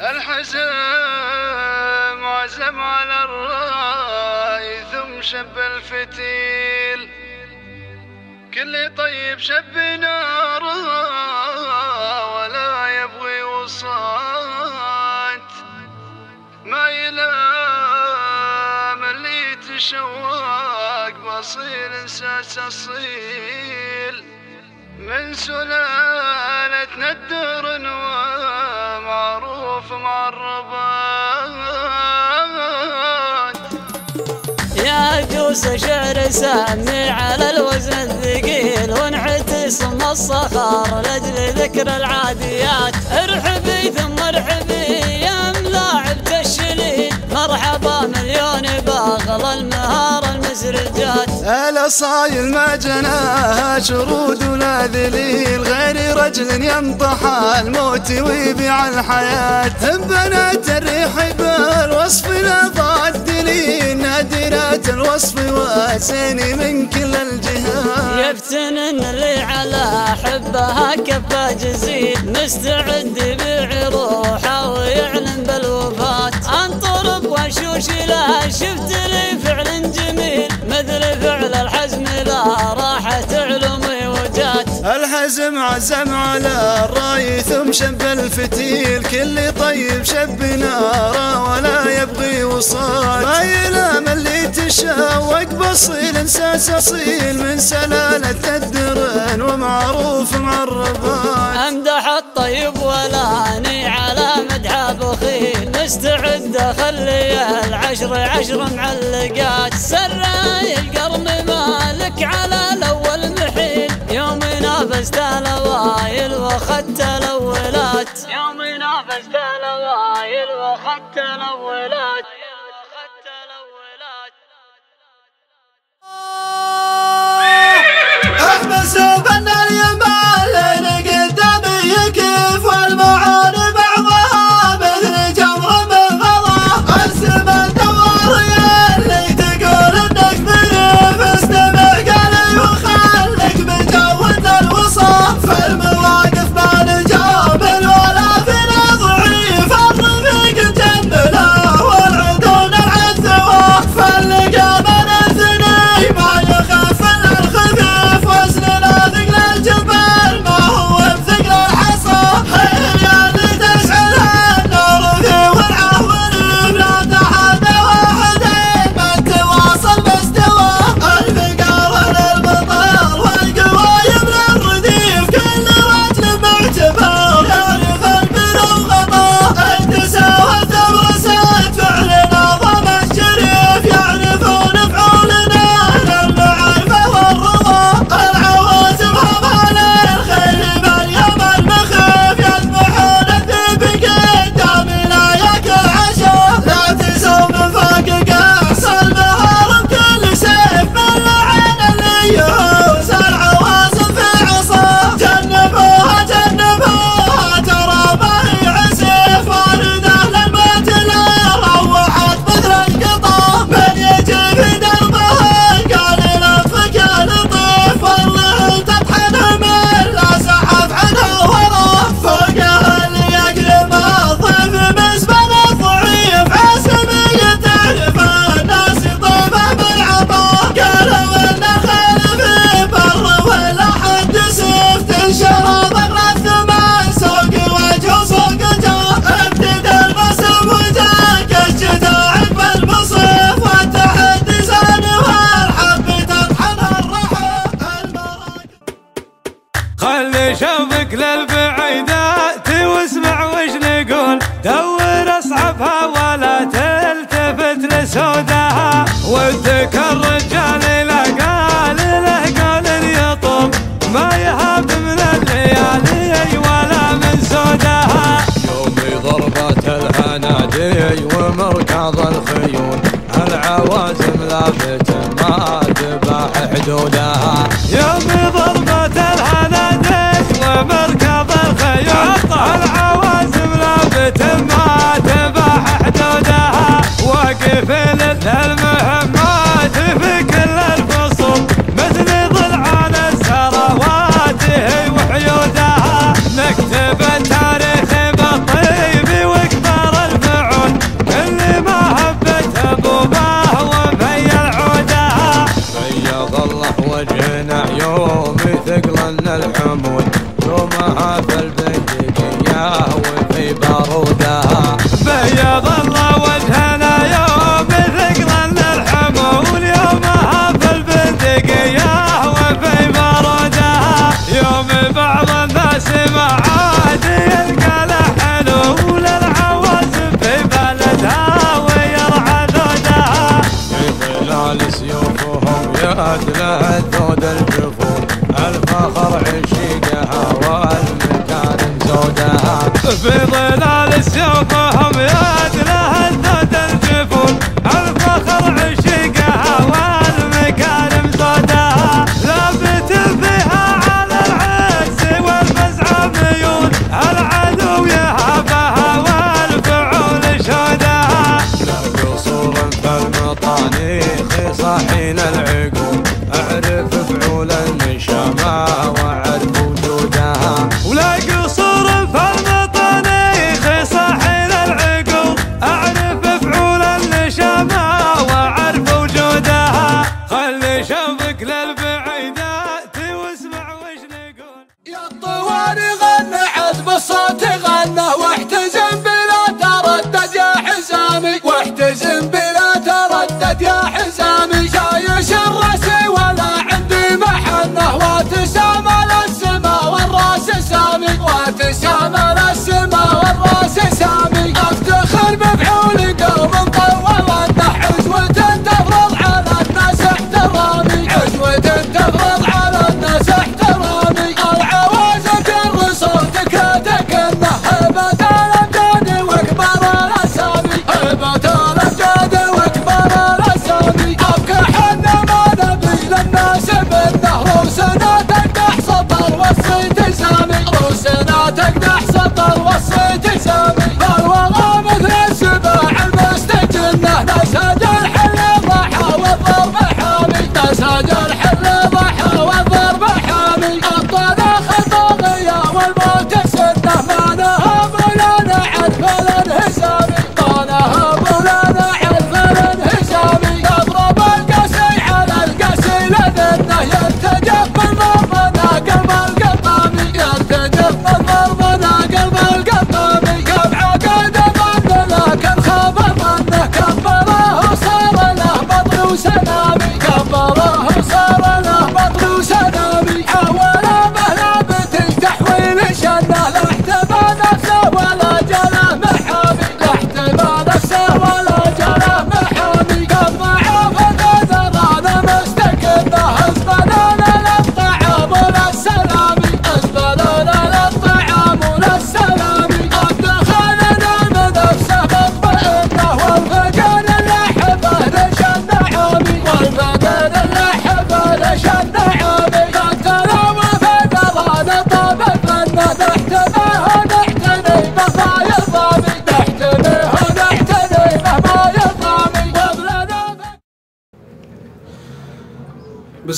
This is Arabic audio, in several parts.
الحزم عزم على الرأي ثم شب الفتيل. كل طيب شب ناره ولا يبغي وصات. ما يلام اللي تشوق بصير ساس أصيل. من سلالة ندر يا جوس شعر سامي على الوزن الثقيل ونعتسم الصخر لأجل ذكر العاديات. ارحبي ثم ارحبي يا ملاعب تشليل مرحبا مليون باغل المهار المسرجات الاصايل ما جناها شرود ولا ذليل غير رجل ينطح الموت ويبيع الحياة. بنات الريح بالوصف لا دليل نادرات الوصف واسني من كل الجهات. يفتنن اللي على حبها كفا جزيل مستعد يبيع روحه ويعلن انطرب واشوش له شفت لي فعل جميل مثل فعل الحزم لا راحت علومي وجات. الحزم عزم على الرأي ثم شب الفتيل كل طيب شب ناره ولا يبغي وصال. ما يلام اللي تشوق بصيل ساس أصيل من سلالة الدرن ومعروف معربان أمدح الطيب ولاني على مدح مستعد أخلي العشر عشر معلقات. سراي القرن مالك على الأول محيل. يوم نافست الاوايل وأخذت الاولات يوم نافست الاوايل وأخذت الاولات Yo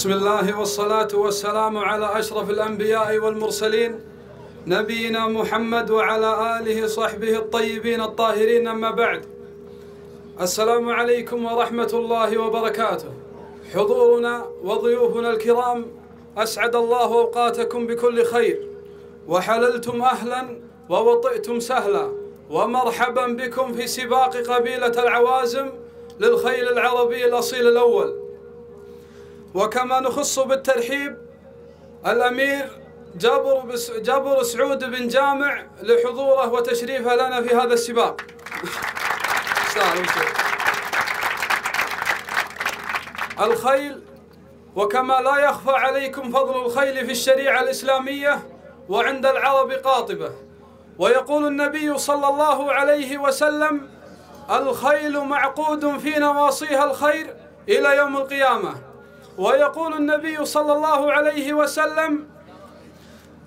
بسم الله والصلاة والسلام على أشرف الأنبياء والمرسلين نبينا محمد وعلى آله صحبه الطيبين الطاهرين. أما بعد السلام عليكم ورحمة الله وبركاته. حضورنا وضيوفنا الكرام أسعد الله أوقاتكم بكل خير. وحللتم أهلا ووطئتم سهلا. ومرحبا بكم في سباق قبيلة العوازم للخيل العربي الأصيل الأول. وكما نخص بالترحيب الأمير جابر, بس جابر سعود بن جامع لحضوره وتشريفه لنا في هذا السباق. الخيل وكما لا يخفى عليكم فضل الخيل في الشريعة الإسلامية وعند العرب قاطبة. ويقول النبي صلى الله عليه وسلم الخيل معقود في نواصيها الخير إلى يوم القيامة. ويقول النبي صلى الله عليه وسلم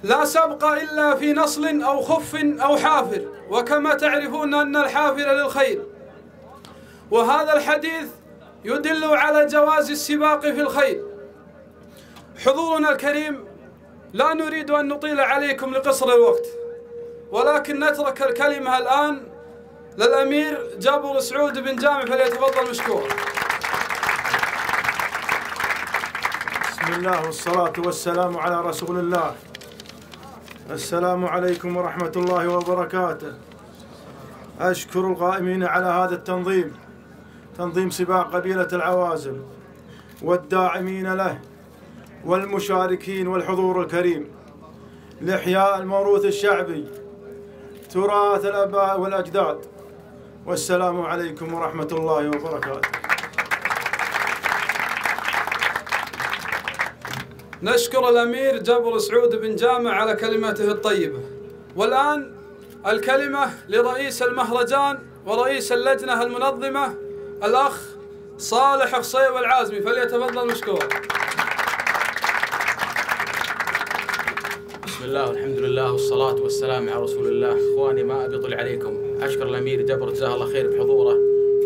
لا سبق إلا في نصل أو خف أو حافر وكما تعرفون أن الحافر للخير. وهذا الحديث يدل على جواز السباق في الخير. حضورنا الكريم لا نريد أن نطيل عليكم لقصر الوقت ولكن نترك الكلمة الآن للأمير جابر سعود بن جامع فليتفضل مشكور بسم الله والصلاة والسلام على رسول الله. السلام عليكم ورحمة الله وبركاته. أشكر القائمين على هذا التنظيم تنظيم سباق قبيلة العوازم والداعمين له والمشاركين والحضور الكريم. لإحياء الموروث الشعبي تراث الآباء والأجداد. والسلام عليكم ورحمة الله وبركاته. نشكر الأمير جبر سعود بن جامع على كلمته الطيبة. والآن الكلمة لرئيس المهرجان ورئيس اللجنة المنظمة الأخ صالح خصيب العازمي. فليتفضل مشكورا بسم الله والحمد لله والصلاة والسلام على رسول الله. إخواني ما اطل عليكم. أشكر الأمير جبر جزاه الله خير بحضوره.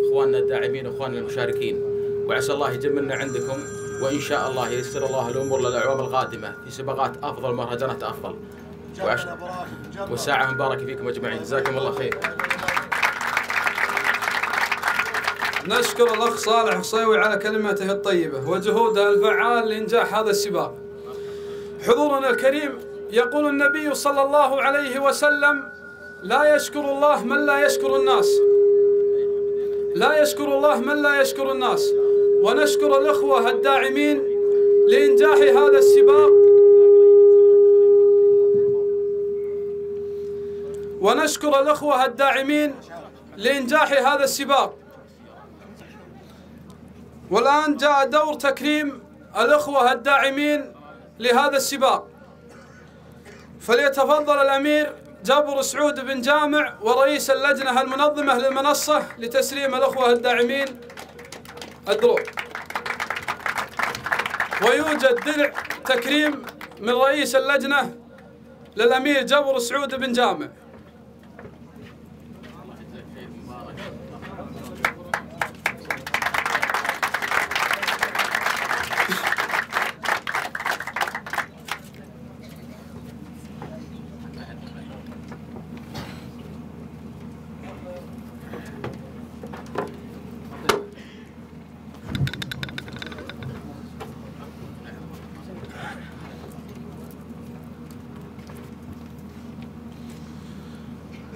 إخواننا الداعمين واخواننا المشاركين. وعسى الله يجملنا عندكم. وإن شاء الله ييسر الله الأمور للاعوام القادمة. في سباقات أفضل مهرجانات أفضل. وعش... وساعة مباركة فيكم أجمعين. جزاكم الله خير. نشكر الأخ صالح خصيوي على كلمته الطيبة وجهوده الفعال لإنجاح هذا السباق. حضورنا الكريم يقول النبي صلى الله عليه وسلم لا يشكر الله من لا يشكر الناس. لا يشكر الله من لا يشكر الناس. ونشكر الأخوة الداعمين لإنجاح هذا السباق. ونشكر الأخوة الداعمين لإنجاح هذا السباق. والآن جاء دور تكريم الأخوة الداعمين لهذا السباق. فليتفضل الأمير جابر سعود بن جامع ورئيس اللجنة المنظمة للمنصة لتسليم الأخوة الداعمين الدروع ويوجد درع تكريم من رئيس اللجنة للأمير جبر سعود بن جامع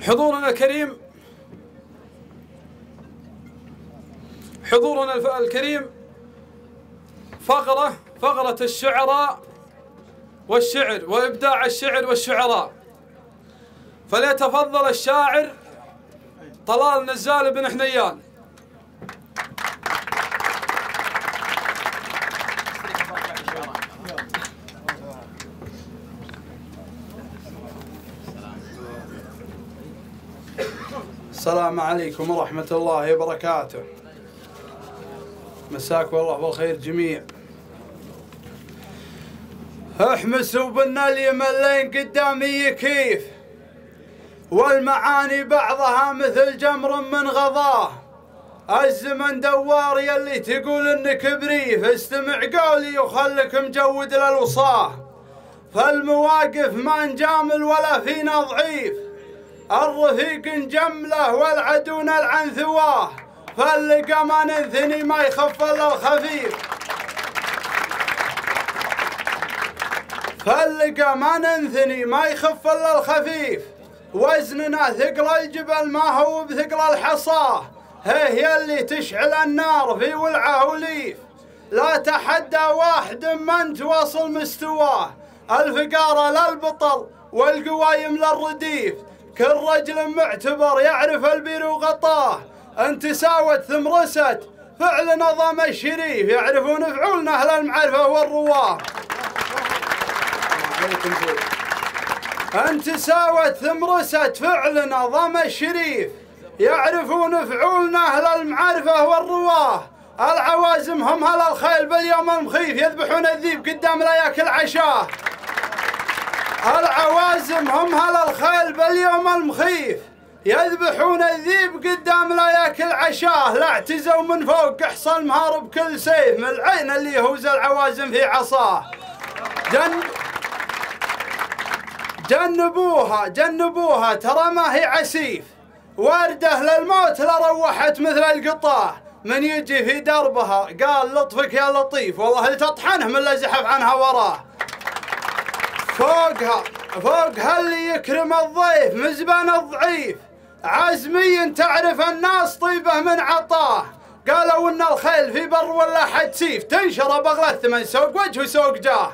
حضورنا الكريم حضورنا الف- الكريم فقرة الشعراء والشعر وإبداع الشعر والشعراء. فليتفضل الشاعر طلال نزال بن حنيان. السلام عليكم ورحمة الله وبركاته. مساكم الله بالخير جميع. احمسوا بنا اليملين قدامي كيف؟ والمعاني بعضها مثل جمر من غضاه. الزمن دوار يلي تقول إنك بريف. استمع قولي وخلك مجود للوصاه. فالمواقف ما نجامل ولا فينا ضعيف. الرفيق نجمله والعدو نلعن ثواه. فاللقى ما ننثني ما يخف إلا الخفيف. فاللقى ما ننثني ما يخف إلا الخفيف. وزننا ثقل الجبل ما هو بثقل الحصاه. هي يلي تشعل النار في ولعه وليف. لا تحدى واحد من تواصل مستواه. الفقارة للبطل والقوايم للرديف كل رجل معتبر يعرف البير وغطاه. انت ساوت ثم رست فعل نظام الشريف. يعرفون فعولنا أهل المعرفة والرواه. أنت ساوت ثم رست فعل نظام الشريف. يعرفون فعولنا أهل المعرفة والرواة. العوازم هم هل الخيل باليوم المخيف يذبحون الذيب قدام لا يأكل عشاه. العوازم هم هل الخيل باليوم المخيف يذبحون الذيب قدام لا يأكل عشاه. لا اعتزوا من فوق احصى المهار بكل سيف. من العين اللي يهوز العوازم في عصاه. جن جنبوها جنبوها ترى ما هي عسيف. وارده للموت لروحت مثل القطاع. من يجي في دربها قال لطفك يا لطيف والله اللي تطحنه من اللي زحف عنها وراه. فوقها فوقها اللي يكرم الضيف مزبان الضعيف. عزمي تعرف الناس طيبة من عطاه. قالوا إن الخيل في بر ولا حد سيف. تنشر بغلة من سوق وجه وسوق جاه.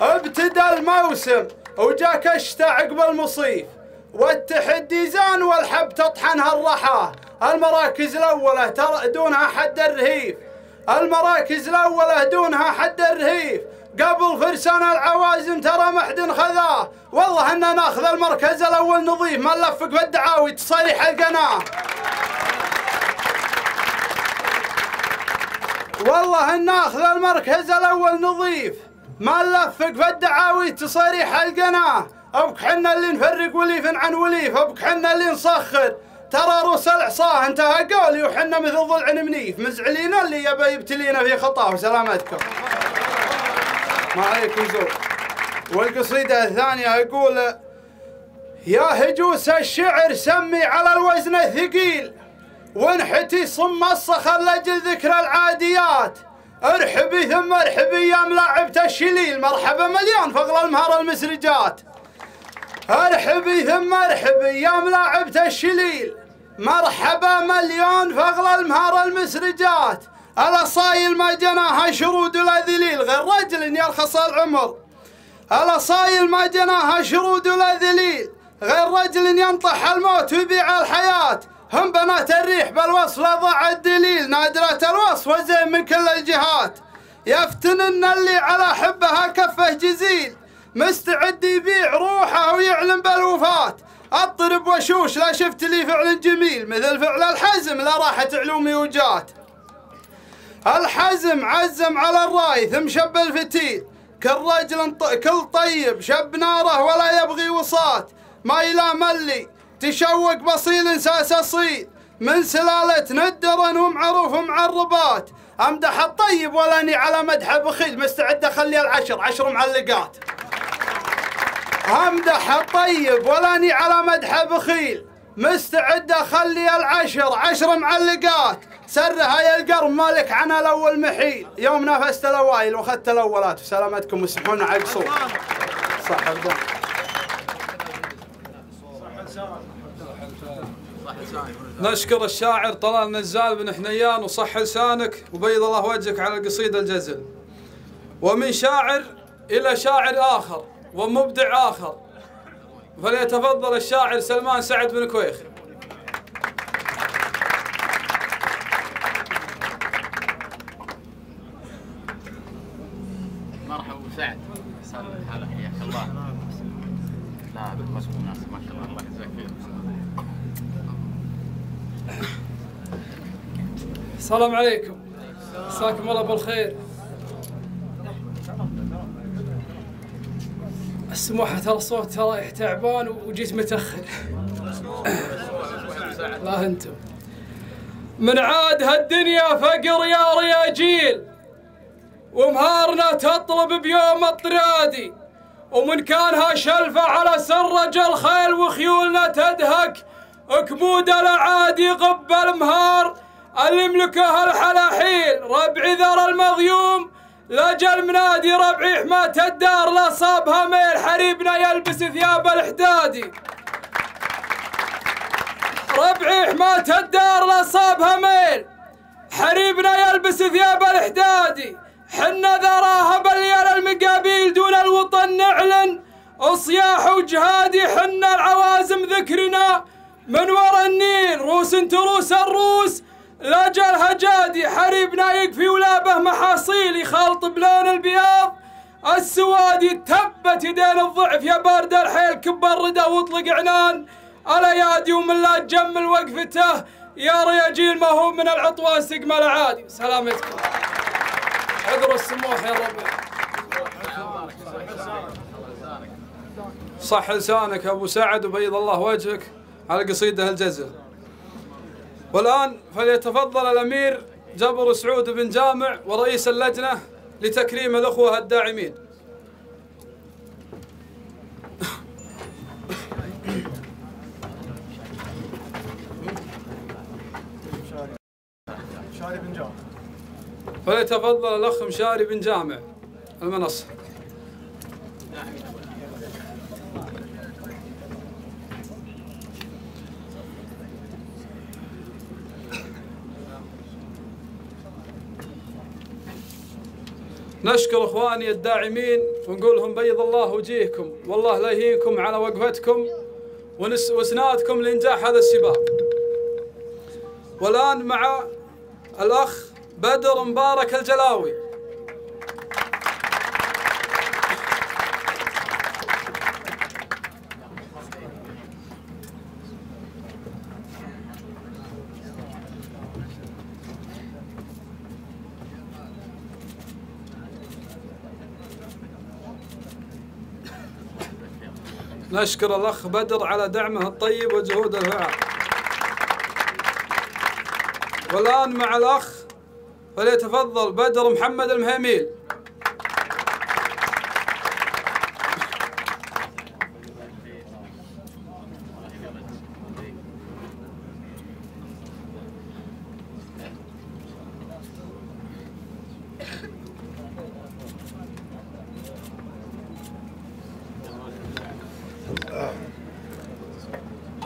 ابتدى الموسم وجاك الشتاء عقب المصيف. والتحدي زان والحب تطحنها الرحاه المراكز الأولى ترى دونها حد الرهيف. المراكز الأولى دونها حد الرهيف. قبل فرسان العوازم ترى محد خذاه والله إن ناخذ المركز الأول نظيف ما نلفق بالدعاوي تصريح القناة. والله إن ناخذ المركز الأول نظيف ما نلفق بالدعاوي تصريح القناه أبك حنا اللي نفرق وليف عن وليف أبك حنا اللي نسخر. ترى روس العصاة انتهى قولي وحنا مثل ضلع منيف. مزعلين اللي يبى يبتلينا في خطاه وسلامتكم. ما عليكم زور والقصيدة الثانية يقول يا هجوس الشعر سمي على الوزن الثقيل وانحتي صم الصخر لأجل ذكر العاديات. ارحبي ثم ارحبي يا ملاعبة الشليل مرحبا مليون فغل المهر المسرجات. ارحبي ثم ارحبي يا ملاعبة الشليل مرحبا مليون فغل المهر المسرجات. الأصايل ما جناها شرود ولا ذليل غير رجل يرخص العمر. الأصايل ما جناها شرود ولا ذليل غير رجل ينطح الموت ويبيع الحياة. هم بنات الريح بالوصف ضاع الدليل نادرة الوصف وزين من كل الجهات. يفتنن اللي على حبها كفه جزيل. مستعد يبيع روحه ويعلن بالوفاة اضرب وشوش لا شفت لي فعل جميل. مثل فعل الحزم لا راحت علومي وجات الحزم عزم على الراي ثم شب الفتيل. كل رجل كل طيب شب ناره ولا يبغي وصات. ما يلام اللي تشوق بصيل ساس الصيل من سلالة ندر ومعروف معربات. أمدح الطيب ولاني على مدح بخيل. مستعد أخلي العشر. عشر معلقات. أمدح الطيب ولاني على مدح بخيل. مستعد أخلي العشر. عشر معلقات. سرها يا القرم مالك عنا الأول محيل. يوم نافست الاوائل وأخذت الأولات. وسلامتكم وسمحونا على القصور صح ابدا نشكر الشاعر طلال نزال بن حنيان وصح لسانك وبيض الله وجهك على القصيدة الجزل. ومن شاعر إلى شاعر آخر ومبدع آخر. فليتفضل الشاعر سلمان سعد بن كويخ مرحبا ابو سعد هلا حياك الله لا بس مناسب ما شاء الله الله يجزاك خير السلام عليكم. مساكم الله بالخير. السموحة ترى صوت رايح تعبان وجيت متأخر. لا أنتم. من عاد هالدنيا فقر يا رياجيل. ومهارنا تطلب بيوم الطرادي ومن كانها شلفة على سرج الخيل وخيولنا تدهك. كبود الأعادي غب المهار. اللي يملكها الحلاحيل ربعي ذر المغيوم لاجل منادي ربعي حماة الدار. لا صابها ميل حريبنا يلبس ثياب الحدادي ربعي حماة الدار. لا صابها ميل حريبنا يلبس ثياب الحدادي حنا ذراها بليال المقابيل دون الوطن نعلن. صياح وجهادي حنا العوازم ذكرنا. من ورا النيل روس تروس الروس. لاجل هجادي حريبنا يكفي ولا به محاصيل يخالط بلون البياض. السوادي تبت يدين الضعف يا بارد الحيل كب الردى واطلق عنان. الايادي ومن لا تجمل وقفته يا رياجيل ما هو من العطوان سقم العادي. سلامتكم. عذروا السموح يا ربي صح لسانك أبو سعد وبيض الله وجهك على قصيدة الجزل. والآن فليتفضل الأمير جبر سعود بن جامع ورئيس اللجنة لتكريم الأخوة الداعمين. فليتفضل الأخ مشاري بن جامع المنصة نشكر إخواني الداعمين ونقول لهم بيض الله وجيهكم والله لا يهينكم على وقفتكم واسنادكم لإنجاح هذا السباق. والآن مع الأخ بدر مبارك الجلاوي. نشكر الأخ بدر على دعمه الطيب وجهوده الفعال. والآن مع الأخ فليتفضل بدر محمد المهيميل.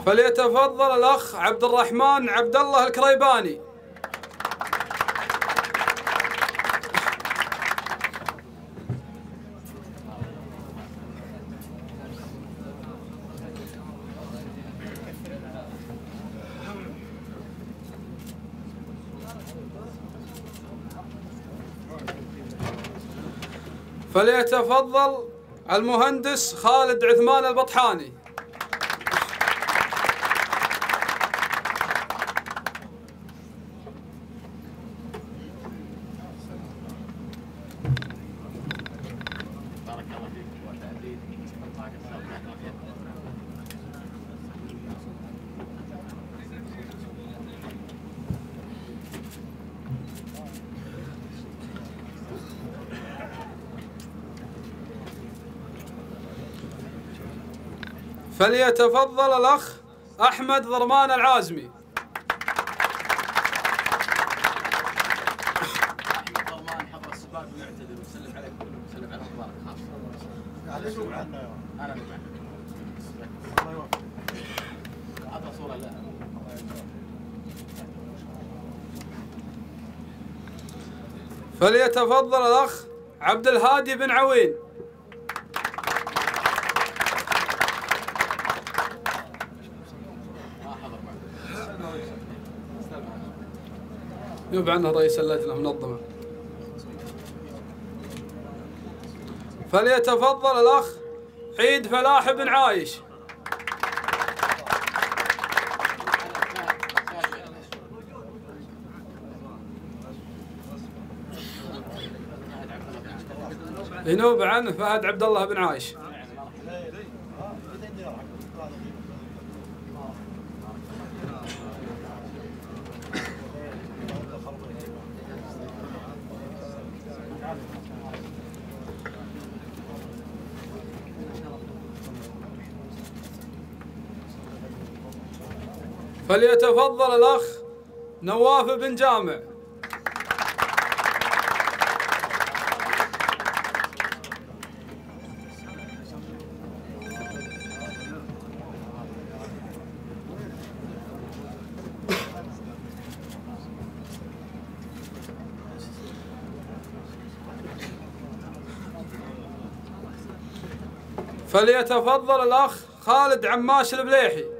فليتفضل الأخ عبد الرحمن عبد الله الكريباني. فليتفضل المهندس خالد عثمان البطحاني فليتفضل الأخ أحمد ضرمان العازمي. فليتفضل الأخ عبد الهادي بن عوين. يوب عنه رئيس اللجنة المنظمة. فليتفضل الأخ عيد فلاح بن عايش. ينوب عنه فهد عبد الله بن عايش. فليتفضل الأخ نواف بن جامع. فليتفضل الأخ خالد عماش البليحي.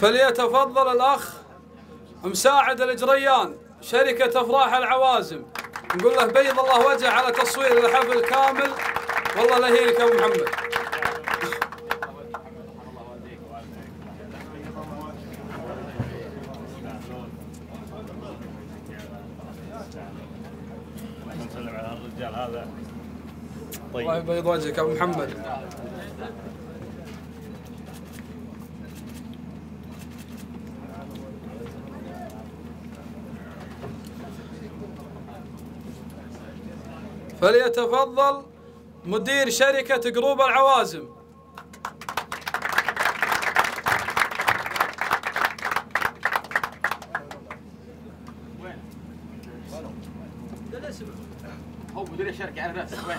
فليتفضل الأخ مساعد الجريان شركة أفراح العوازم. نقول له بيض الله وجهه على تصوير الحفل كامل والله يا أبو محمد. الله يبيض وجهك يا أبو محمد. فليتفضل مدير شركة قروب العوازم هو مدير الشركة على راسه وين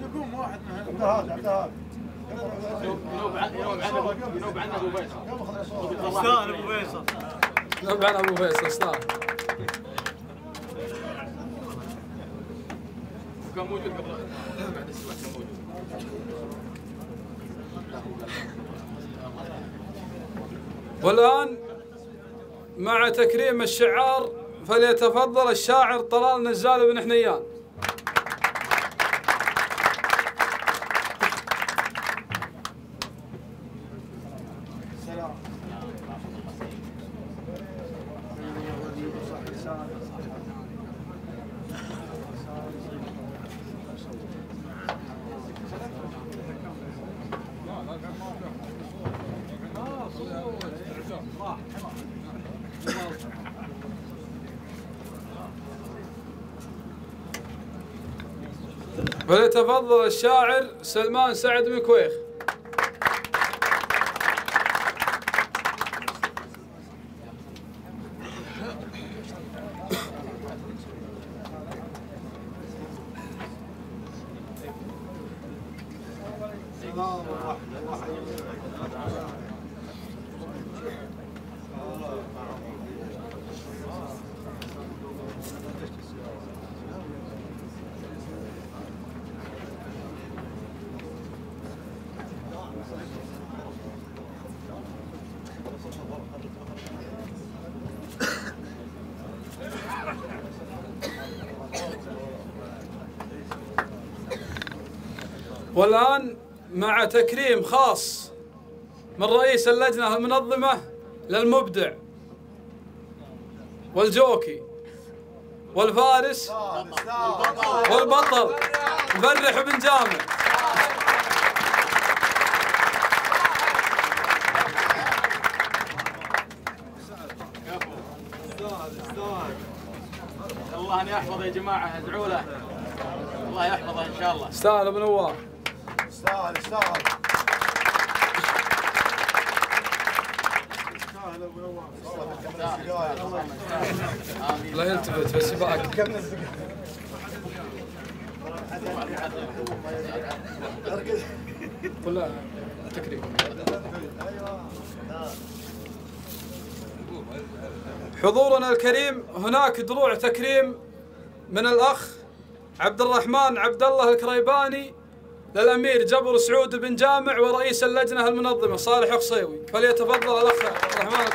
يقوم واحد من عبد الهادي عبد الهادي ينوب عن ينوب عن ينوب عن ابو فيصل أستاذ ابو فيصل طبعا أبو فيصل كان موجود قبل. بعد كان موجود والآن مع تكريم الشعار فليتفضل الشاعر طلال نزال بن حنيان. فليتفضل الشاعر سلمان سعد بن كويخ والآن مع تكريم خاص من رئيس اللجنة المنظمة للمبدع والجوكي والفارس والبطل. مفرح بن جامع. الله أن يحفظه يا جماعة ادعوا له. الله يحفظه إن شاء الله. استاهل ابو نواف يستاهل يستاهل يستاهل ابو نواف امين لا يلتفت السباق قل لا تكريم. حضورنا الكريم هناك دروع تكريم من الأخ عبد الرحمن عبد الله الكريباني للأمير جبر سعود بن جامع ورئيس اللجنة المنظمة صالح قصيوي فليتفضل الأخ عبد الرحمن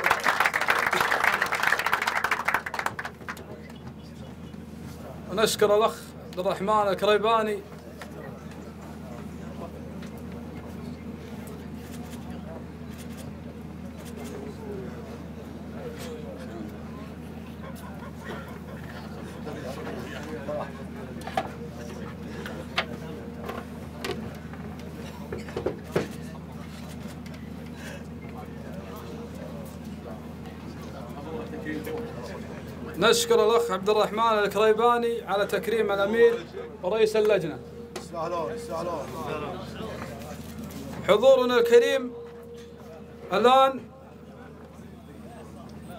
ونشكر الأخ عبد الرحمن الكريباني نشكر الأخ عبد الرحمن الكريباني على تكريم الأمير ورئيس يستاهلون حضورنا الكريم الآن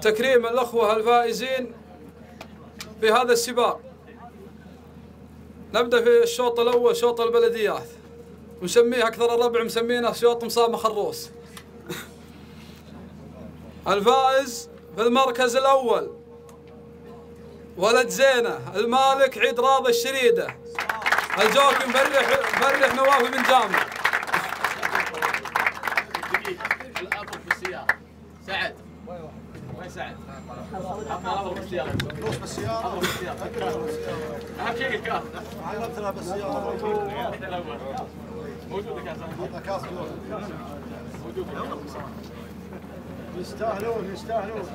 تكريم الأخوة الفائزين في هذا السباق. نبدأ في الشوط الأول شوط البلديات. ونسميه أكثر الربع مسمينه شوط مصاب خروس الفائز في المركز الأول. ولد زينة المالك عيد راضي الشريدة. الجوكي مفرح مفرح نواف بن جامع الاضرب في السياره سعد. وين سعد؟ بالسيارة موجود الكاس كاس يستاهلون يستاهلون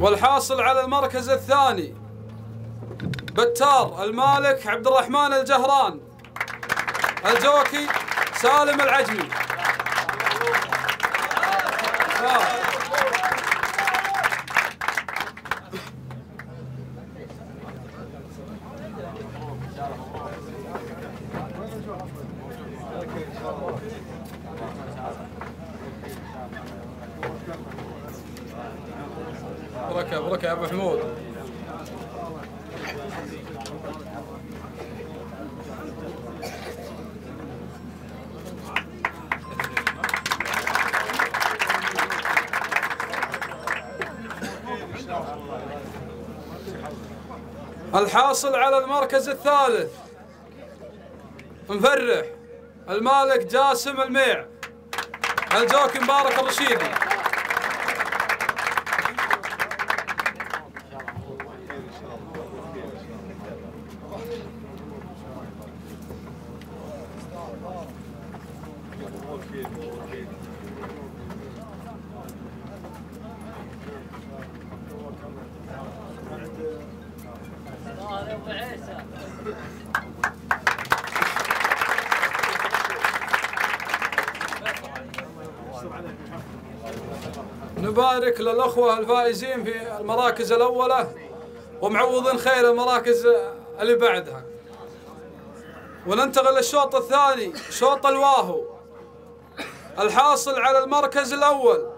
والحاصل على المركز الثاني بتار المالك عبد الرحمن الجهران. الجوكي سالم العجمي. بركة بركة يا أبو حمود. الحاصل على المركز الثالث. مفرح المالك جاسم الميع. الجوكي مبارك الرشيدي للأخوة الفائزين في المراكز الأولى ومعوضين خير المراكز اللي بعدها. وننتقل للشوط الثاني شوط الواهو. الحاصل على المركز الأول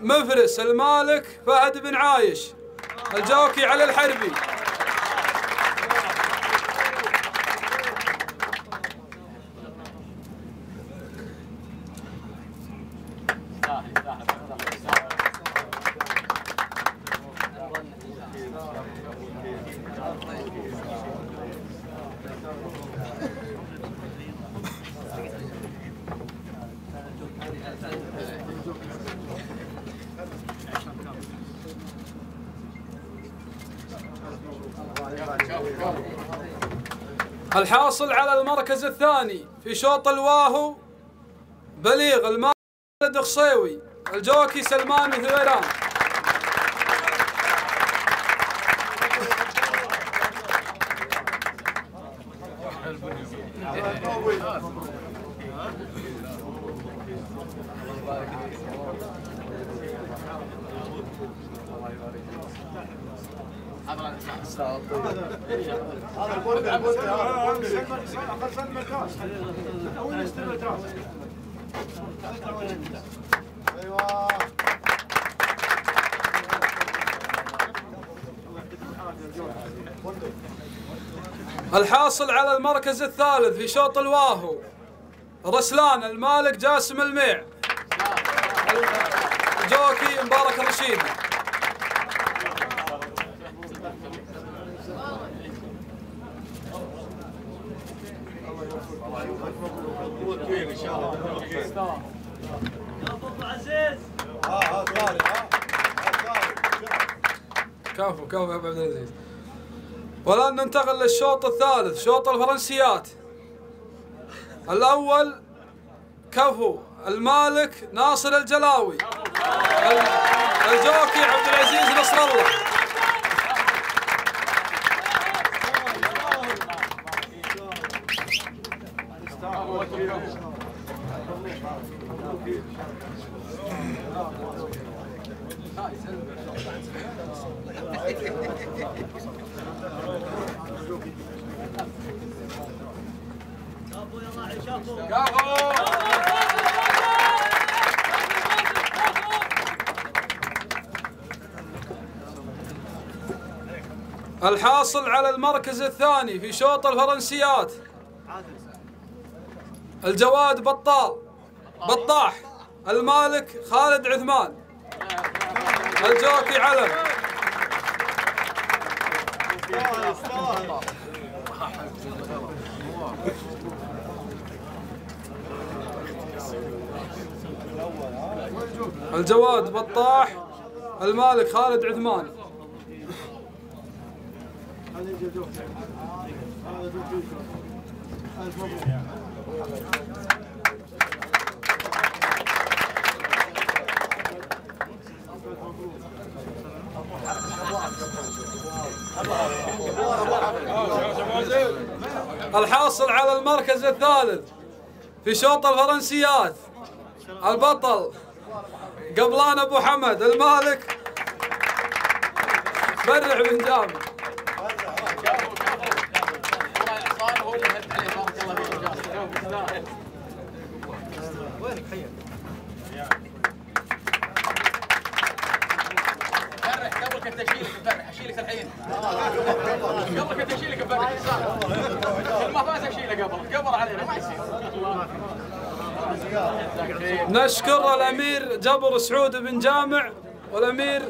مفرس المالك فهد بن عايش الجوكي على الحربي الحاصل على المركز الثاني في شوط الواهو بليغ المالد خصيوي الجوكي سلمان ثويران الحاصل على المركز الثالث في شوط الواهو رسلان المالك جاسم الميع. جوكي مبارك الرشيدي ها ها طاري ها كفو كفو يا ابو عبد العزيز والان ننتقل للشوط الثالث شوط الفرنسيات. الأول كفو المالك ناصر الجلاوي. ال- الجوكي عبد العزيز نصر الله. الحاصل على المركز الثاني في شوط الفرنسيات. الجواد بطال. بطاح. المالك خالد عثمان. الجوكي علم. الجواد بطاح المالك خالد عثمان. الحاصل على المركز الثالث في شوط الفرنسيات البطل قبلان ابو حمد المالك. فرع بن جابر الحين قبل كنت اشيلك بفرق ما فاز أشيله قبل قبل علينا ما يصير. نشكر الأمير جبر سعود بن جامع والأمير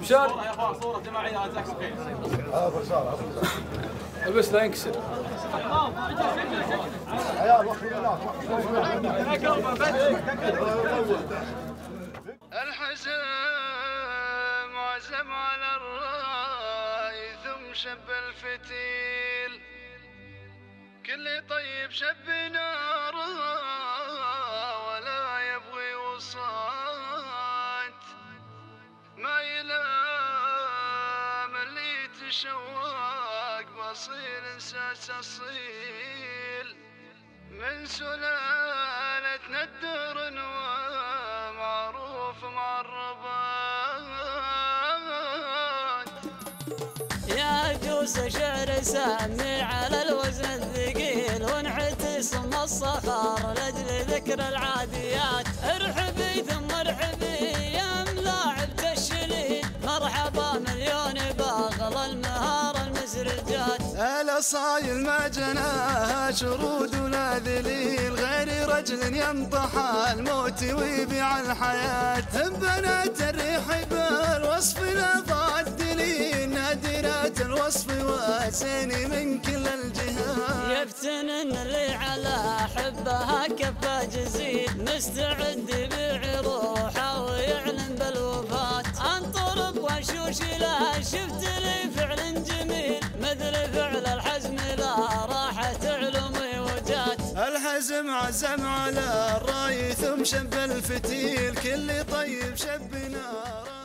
مشان يا اخوان صوره جماعيه جزاكم خير بس لا ينكسر. الحزام عزم على الرأي ثم شب الفتيل. كل طيب شب ناره وصات ما يلام اللي تشوق بصير إنساس أصيل. من سلالة ندر ومعروف مع الربات يا جوس شعر سامي على الوزن الثقيل وانعتسم الصخر لأجل ذكر العاديات. ارحبي ثم ارحبي. الاصايل ما جناها شرود ولا ذليل غير رجل ينطح الموت ويبيع الحياة. بنات الريح بالوصف لا الدليل نادرات الوصف واسني من كل الجهات. يفتنن اللي على حبها كفى جزيل مستعد يبيع روحه ويعلن بالوفاة واشوش له شفت لي فعل جميل. مثل فعل الحزم لا راحت علومي وجات. الحزم عزم على الراي ثم شب الفتيل. كل طيب شب نار